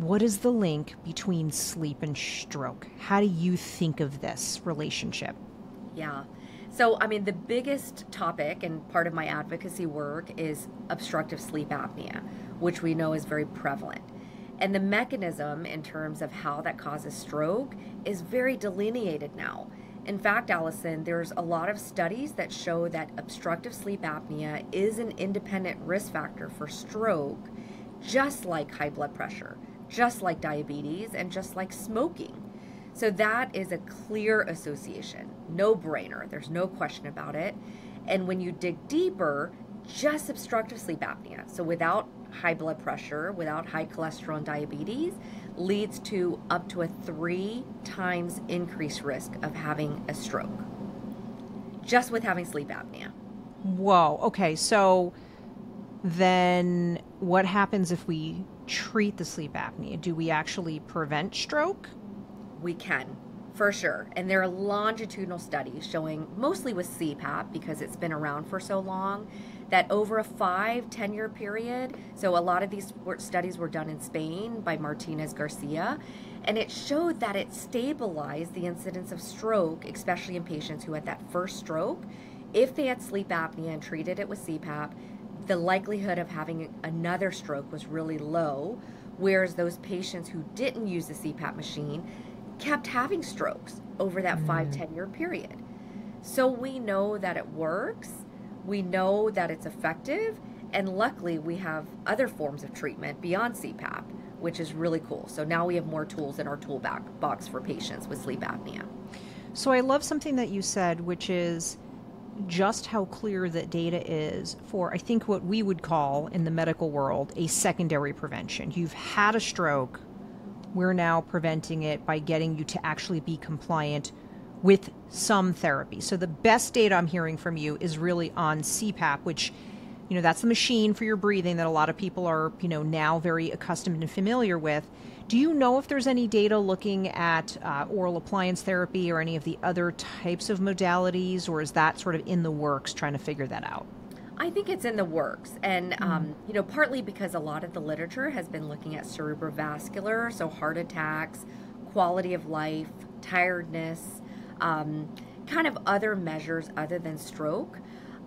what is the link between sleep and stroke? How do you think of this relationship? Yeah. So, I mean, the biggest topic and part of my advocacy work is obstructive sleep apnea, which we know is very prevalent. And the mechanism in terms of how that causes stroke is very delineated now. In fact, Alison, there's a lot of studies that show that obstructive sleep apnea is an independent risk factor for stroke, just like high blood pressure, just like diabetes, and just like smoking. So that is a clear association, no brainer. There's no question about it. And when you dig deeper, just obstructive sleep apnea, so without high blood pressure, without high cholesterol and diabetes, leads to up to a three times increased risk of having a stroke just with having sleep apnea. Whoa. Okay. So then what happens if we treat the sleep apnea? Do we actually prevent stroke? We can, for sure. And there are longitudinal studies showing, mostly with CPAP because it's been around for so long, that over a five, 10 year period, so a lot of these studies were done in Spain by Martinez Garcia, and it showed that it stabilized the incidence of stroke, especially in patients who had that first stroke. If they had sleep apnea and treated it with CPAP, the likelihood of having another stroke was really low, whereas those patients who didn't use the CPAP machine kept having strokes over that mm. five, 10 year period. So we know that it works we know that it's effective, and luckily we have other forms of treatment beyond CPAP, which is really cool. So now we have more tools in our toolbox for patients with sleep apnea. So I love something that you said, which is just how clear that data is for, I think, what we would call in the medical world a secondary prevention. You've had a stroke, we're now preventing it by getting you to actually be compliant with some therapy. So the best data I'm hearing from you is really on CPAP, which you know that's the machine for your breathing that a lot of people are you know now very accustomed and familiar with. Do you know if there's any data looking at uh, oral appliance therapy or any of the other types of modalities, or is that sort of in the works trying to figure that out? I think it's in the works, and mm um, you know, partly because a lot of the literature has been looking at cerebrovascular, so heart attacks, quality of life, tiredness, um, kind of other measures other than stroke.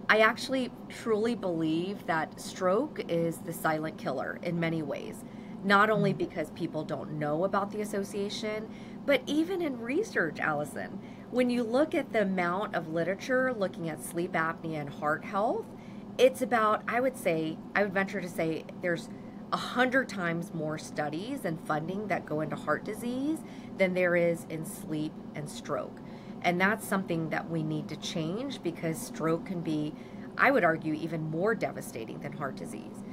I actually truly believe that stroke is the silent killer in many ways. Not only mm. because people don't know about the association, but even in research, Alison, when you look at the amount of literature looking at sleep apnea and heart health, it's about, I would say, I would venture to say there's a hundred times more studies and funding that go into heart disease than there is in sleep and stroke. And that's something that we need to change because stroke can be, I would argue, even more devastating than heart disease.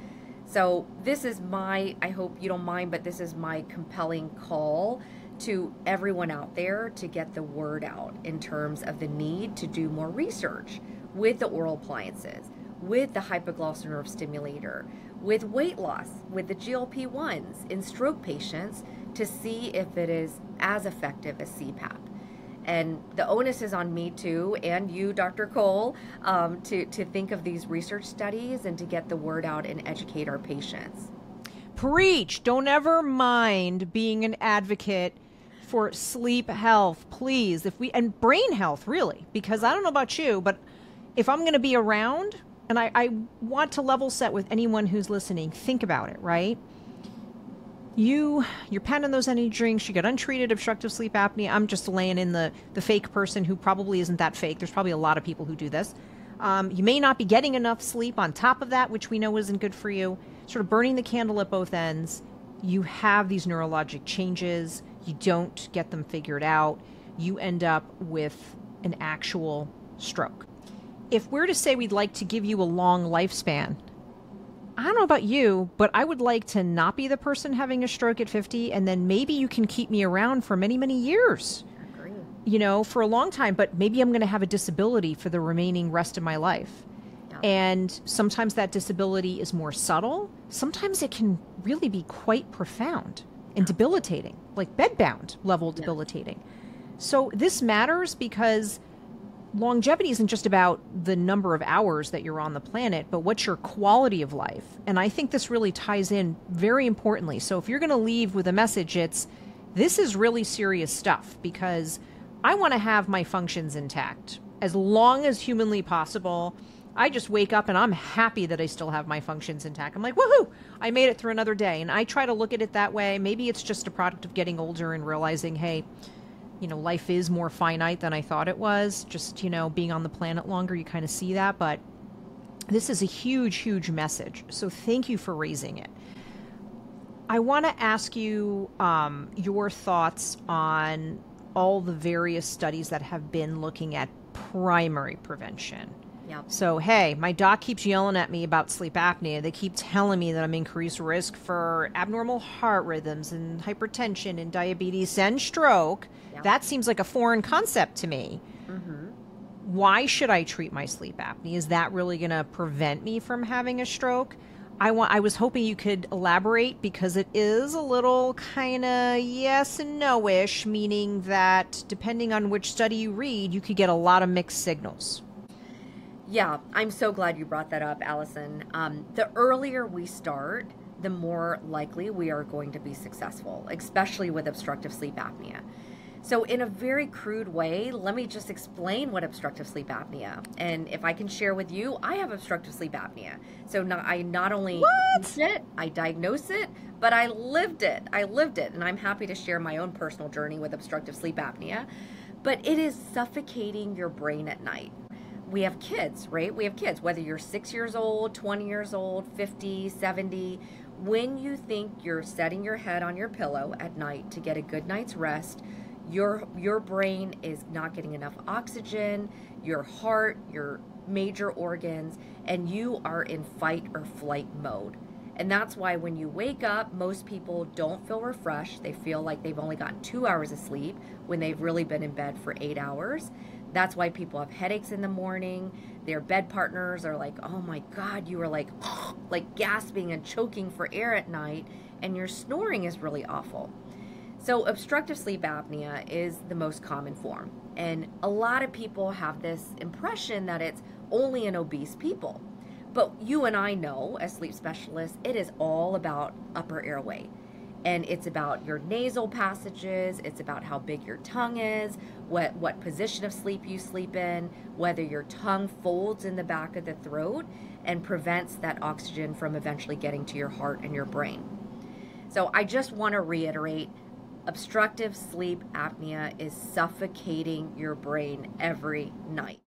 So, this is my, I hope you don't mind, but this is my compelling call to everyone out there to get the word out in terms of the need to do more research with the oral appliances, with the hypoglossal nerve stimulator, with weight loss, with the GLP 1s in stroke patients to see if it is as effective as CPAP and the onus is on me too and you dr Kole um, to, to think of these research studies and to get the word out and educate our patients. Preach. Don't ever mind being an advocate for sleep health please. If we and brain health really because i don't know about you but if i'm going to be around and I, I want to level set with anyone who's listening think about it right you you're pounding those energy drinks you get untreated obstructive sleep apnea. I'm just laying in the the fake person who probably isn't that fake. There's probably a lot of people who do this. Um, you may not be getting enough sleep on top of that which we know isn't good for you. Sort of burning the candle at both ends. You have these neurologic changes. You don't get them figured out. You end up with an actual stroke. If we're to say we'd like to give you a long lifespan I don't know about you, but I would like to not be the person having a stroke at 50, and then maybe you can keep me around for many, many years. Agree. You know, for a long time, but maybe I'm going to have a disability for the remaining rest of my life. Yeah. And sometimes that disability is more subtle. Sometimes it can really be quite profound and debilitating, like bedbound level debilitating. Yeah. So this matters because longevity isn't just about the number of hours that you're on the planet, but what's your quality of life. And I think this really ties in very importantly. So if you're going to leave with a message, it's this is really serious stuff because I want to have my functions intact as long as humanly possible. I just wake up and I'm happy that I still have my functions intact. I'm like, woohoo, I made it through another day. And I try to look at it that way. Maybe it's just a product of getting older and realizing, hey, you know, life is more finite than I thought it was. Just, you know, being on the planet longer, you kind of see that. But this is a huge, huge message. So thank you for raising it. I want to ask you um, your thoughts on all the various studies that have been looking at primary prevention. Yep. So, hey, my doc keeps yelling at me about sleep apnea. They keep telling me that I'm increased risk for abnormal heart rhythms and hypertension and diabetes and stroke. That seems like a foreign concept to me. Mm-hmm. Why should I treat my sleep apnea? Is that really going to prevent me from having a stroke? I want I was hoping you could elaborate because it is a little kind of yes and no-ish, meaning that depending on which study you read, you could get a lot of mixed signals. Yeah, I'm so glad you brought that up, Alison. Um, the earlier we start, the more likely we are going to be successful, especially with obstructive sleep apnea. So, in a very crude way, let me just explain what obstructive sleep apnea. And if I can share with you, I have obstructive sleep apnea. So, not, I not only What? it, I diagnosed it, but I lived it. I lived it, and I'm happy to share my own personal journey with obstructive sleep apnea. But it is suffocating your brain at night. We have kids, right? We have kids, whether you're six years old, 20 years old, 50, 70. When you think you're setting your head on your pillow at night to get a good night's rest, your your brain is not getting enough oxygen your heart your major organs and you are in fight or flight mode. And that's why when you wake up most people don't feel refreshed. They feel like they've only gotten two hours of sleep when they've really been in bed for eight hours. That's why people have headaches in the morning. Their bed partners are like oh my god you are like like gasping and choking for air at night and your snoring is really awful so, obstructive sleep apnea is the most common form. And a lot of people have this impression that it's only in obese people. But you and I know, as sleep specialists, it is all about upper airway. And it's about your nasal passages, it's about how big your tongue is, what, what position of sleep you sleep in, whether your tongue folds in the back of the throat and prevents that oxygen from eventually getting to your heart and your brain. So, I just want to reiterate obstructive sleep apnea is suffocating your brain every night.